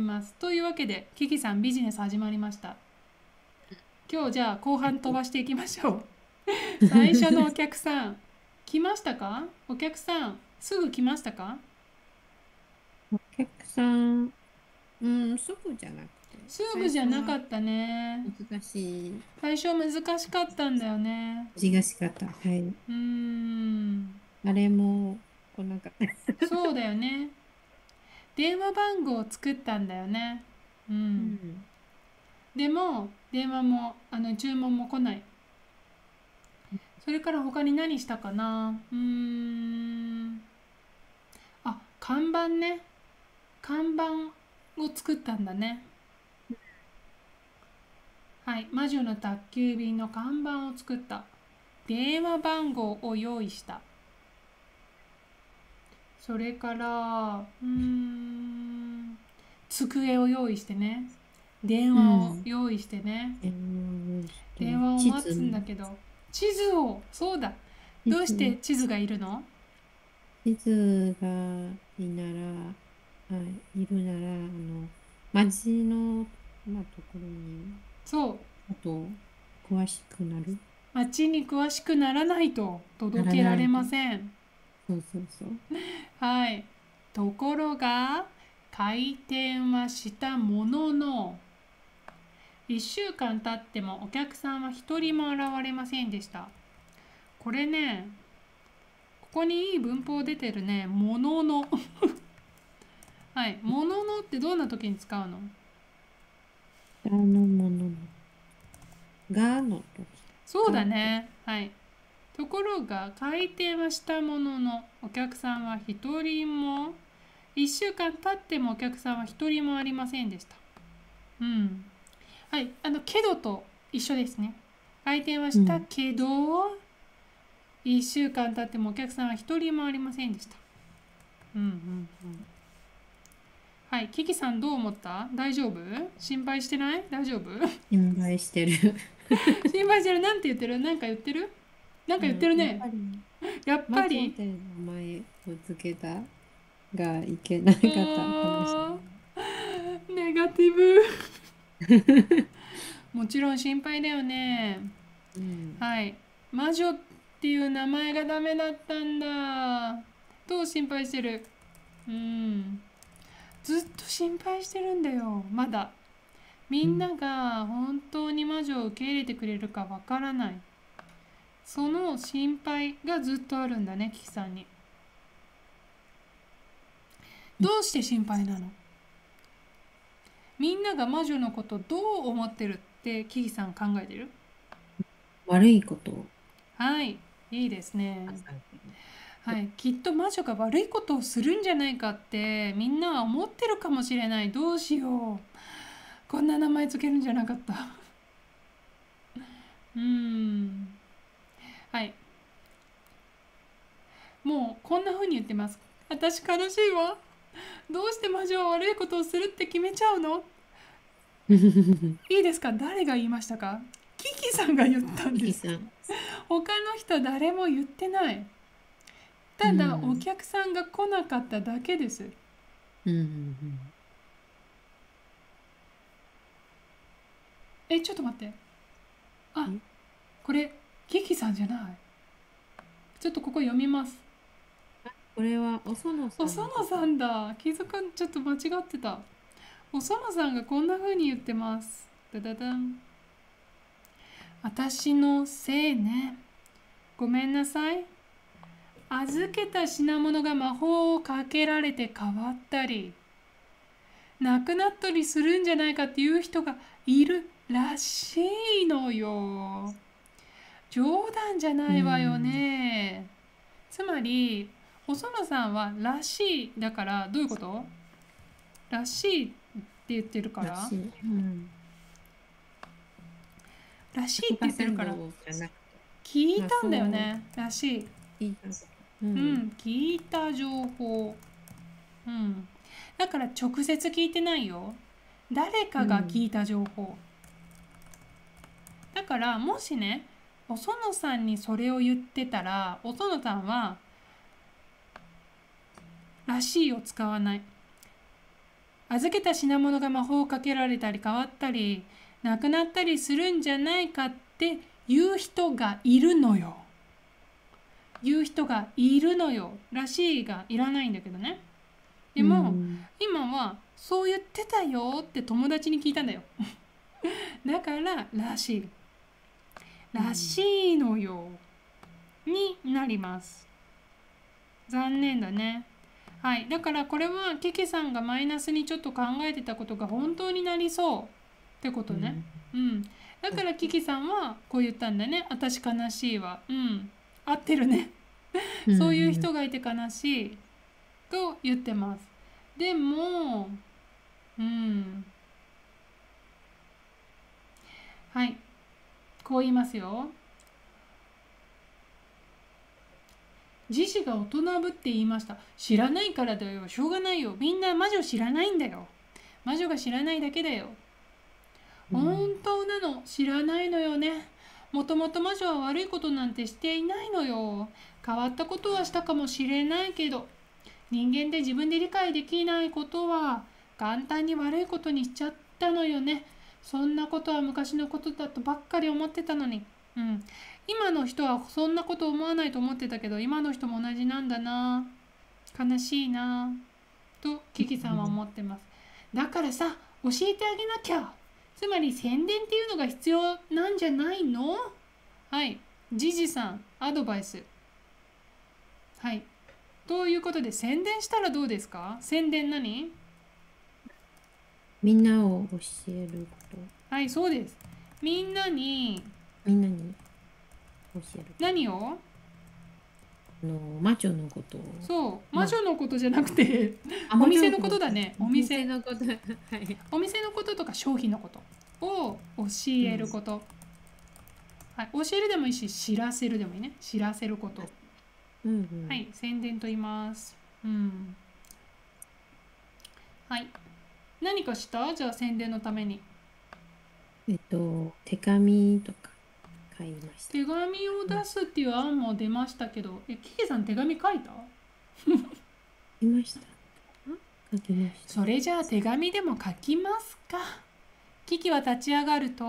ます。というわけで、キキさんビジネス始まりました。今日じゃあ後半飛ばしていきましょう。最初のお客さん、来ましたか？お客さん、すぐ来ましたか？お客さん、うん、すぐじゃなくて、すぐじゃなかっったね。た。難しい。最初難しかったんだよね。難しかった。はい。うーん。あれも来なかった。そうだよね。電話番号を作ったんだよね。う。うんん。でも、電話も、あの、注文も来ない。それから他に何したかなうーん。あ、看板ね。看板を作ったんだね。はい。魔女の宅急便の看板を作った。電話番号を用意した。それから、うーん、机を用意してね。電話を用意してね。電電話を待つんだけど、地図を、そうだ。どうして地図がいるの？地図がいいなら、はい、いるなら、あの、街の、まあ、ところに、そう。あと、詳しくなる？街に詳しくならないと届けられません。そうそうそう。はい。ところが、開店はしたものの、1週間経ってもお客さんは一人も現れませんでした。これね、ここにいい文法出てるね。ものの。はい。もののってどんな時に使うの？あのものの。がの時。そうだね。はい。ところが、開店はしたものの、お客さんは一人も、1週間経ってもお客さんは一人もありませんでした。うん。はい。あの、けどと一緒ですね。開店はしたけど、1週間経ってもお客さんは一人もありませんでした。うんうんうん。はい。キキさんどう思った？大丈夫？心配してない？大丈夫？心配してる。心配してるなんて言ってる？なんか言ってる？なんか言ってるね。やっぱり。名前を付けたがいけなかったネガティブ。もちろん心配だよね。うん、はい。魔女っていう名前がダメだったんだ。どう心配してる？うん。ずっと心配してるんだよ。まだ。みんなが本当に魔女を受け入れてくれるかわからない。その心配がずっとあるんだね、キキさんに。どうして心配なの？みんなが魔女のことどう思ってるってキキさん考えてる？悪いこと？をはい、いいですね。はい、きっと魔女が悪いことをするんじゃないかってみんなは思ってるかもしれない。どうしよう。こんな名前つけるんじゃなかった。うーん。はい。もうこんな風に言ってます。私悲しいわ。どうして魔女は悪いことをするって決めちゃうの？る。いいですか？誰が言いましたか？キキさんが言ったんです。他の人誰も言ってないただ、うんお客さんが来なかっただけですうんうんえちょっと待ってあんこれキキさんじゃない？ちょっとここ読みます。これはおそのさん。おそのさんだ。気づかんちょっと間違ってた。おそのさんがこんな風に言ってます。ダダダン。私のせいね。ごめんなさい。預けた品物が魔法をかけられて変わったり。なくなったりするんじゃないかっていう人がいるらしいのよ冗談じゃないわよね。つまりおそのさんは「らしい」だからどういうこと？らしいって言ってるから。らしい。うん。らしいって言ってるから。100%じゃなく聞いたんだよねらしい。ていいですううん、聞いた情報。うん。だから直接聞いてないよ。誰かが聞いた情報、だからもしねお園さんにそれを言ってたらお園さんは「らしい」を使わない預けた品物が魔法をかけられたり変わったりなくなったりするんじゃないかって言う人がいるのよ。言う人がいるのよ。らしいがいらないんだけどね。でも、うん今はそう言ってたよって友達に聞いたんだよ。だかららしい。らしいのよ。になります。残念だね。はい。だからこれはキキさんがマイナスにちょっと考えてたことが本当になりそうってことね。うん。だからキキさんはこう言ったんだね。私悲しいわ。うん。合ってるね。うんそういう人がいて悲しいと言ってます。でも、うん。はい。こう言いますよ。ジジが大人ぶって言いました。知らないからだよ。しょうがないよ。みんな魔女知らないんだよ。魔女が知らないだけだよ。うん本当なの知らないのよねもともと魔女は悪いことなんてしていないのよ変わったことはしたかもしれないけど人間で自分で理解できないことは簡単に悪いことにしちゃったのよねそんなことは昔のことだとばっかり思ってたのに。うん。今の人はそんなこと思わないと思ってたけど今の人も同じなんだな。悲しいな。とキキさんは思ってます。だからさ教えてあげなきゃ。つまり宣伝っていうのが必要なんじゃないの？はい。ジジさん、アドバイス。はい。ということで、宣伝したらどうですか？宣伝何？みんなを教えることはい、そうです。みんなにみんなに教える何を？あの魔女のことをそう、魔女のことじゃなくて、あお店のことだねお店のことはいお店のこととか商品のことを教えること。はい、教えるでもいいし、知らせるでもいいね。知らせること。うんうんはい、宣伝と言います。うん。はい。何かした？じゃあ宣伝のために。えっと手紙とか買いました手紙を出すっていう案も出ましたけど、え、キキさん手紙書いた？書きました書きましたそれじゃあ手紙でも書きますか。キキは立ち上がると、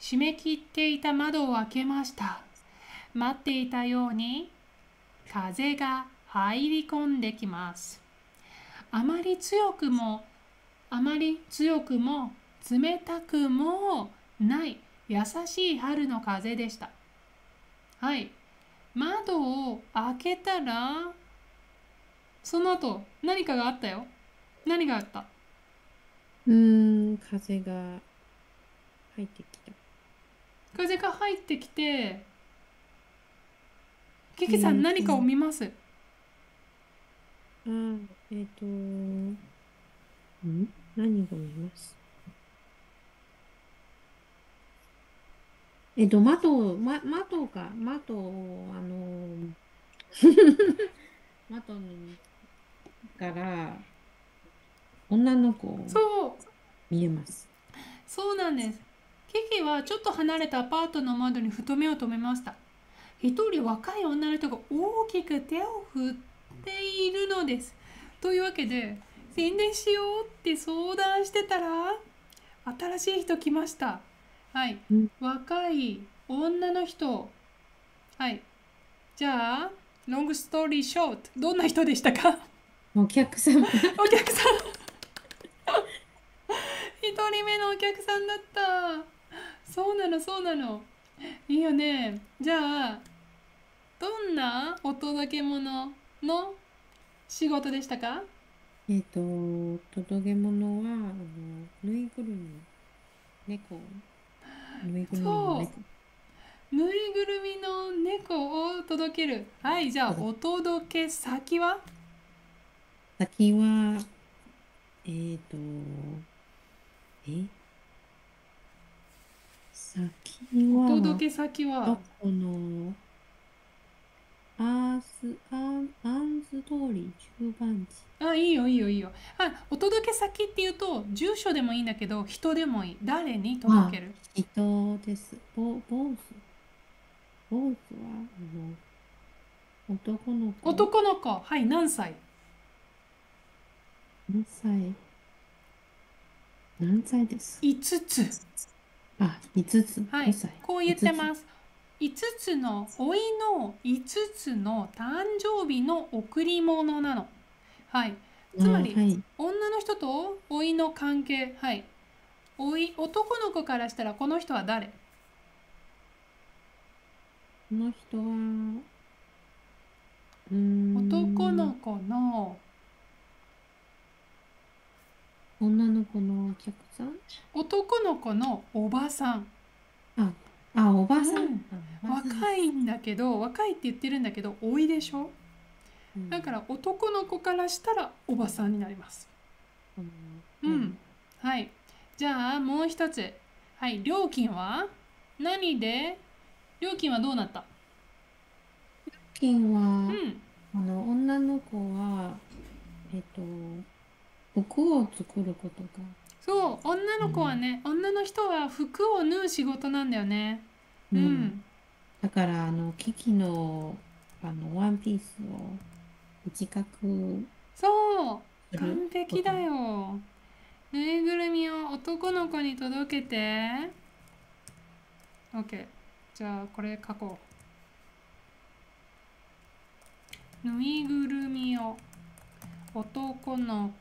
締め切っていた窓を開けました。待っていたように、風が入り込んできます。あまり強くも、あまり強くも、冷たくもない優しい春の風でした。はい。窓を開けたら、その後何かがあったよ。何があった？うーん風が入ってきた風が入ってきて、キキさうんん何かを見ます？あーえっ、とん？何が見ます？えっと窓ま窓が窓をあの 窓にから女の子をそう、見えますそうなんです。キキはちょっと離れたアパートの窓にふと目を留めました。一人若い女の人が大きく手を振っているのです。というわけで、宣伝しようって相談してたら、新しい人来ました。はいうん。若い女の人。はい。じゃあ、ロングストーリーショート。どんな人でしたか？お客様お客さん一人目のお客さんだったそうなのそうなのいいよねじゃあどんなお届け物の仕事でしたか？えっと届け物はあのぬいぐるみ猫。ぬいぐるみの猫。ぬいぐるみの猫を届ける。はいじゃあお届け先は？先はえっ、とえ？先おは届け先どはこの？アースアンアンズ通り10番地。あいいよいいよいいよ。あお届け先っていうと住所でもいいんだけど人でもいい。誰に届ける？人です。ボボースボースはあの男の子。男の子。はい何歳？何歳？何歳です？5つ。あ、5つ。はい5歳。。こう言ってます。5つの老いの5つの誕生日の贈り物なの。はい。つまりあはい。女の人と老いの関係。はい。老い、男の子からしたらこの人は誰？この人は。男の子の女の子のお客さん？男の子のおばさん。あ、あ、おばさん。うん若いんだけど、若いって言ってるんだけど、老いでしょ？うんだから男の子からしたらおばさんになります。ううん。はい。じゃあもう一つ。はい。料金は？何で？料金はどうなった？金は、うん。あの、女の子は、えっと、服を作ることが、そう。女の子はね、女の人は服を縫う仕事なんだよね。うん。だから、あの、キキの、あの、ワンピースを短くそう。する完璧だよ。ぬいぐるみを男の子に届けて。OK。じゃあこれ書こう。ぬいぐるみを男の子。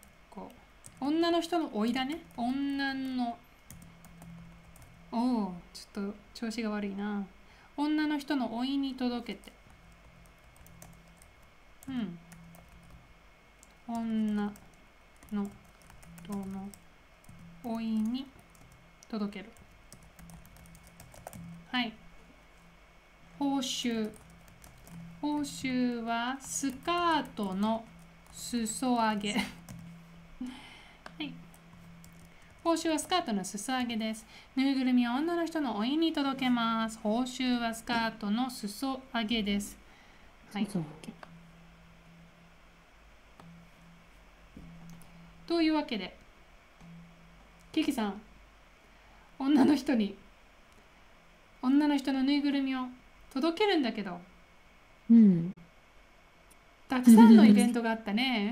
女の人の老いだね。女の。おお、ちょっと調子が悪いな。女の人の老いに届けて。うん。女の人の老いに届ける。はい。報酬。報酬はスカートの裾上げ。はい。報酬はスカートの裾上げです。ぬいぐるみは女の人の老いに届けます。報酬はスカートの裾上げです。はい。というわけで、キキさん、女の人に、女の人のぬいぐるみを届けるんだけど、うん。たくさんのイベントがあったね。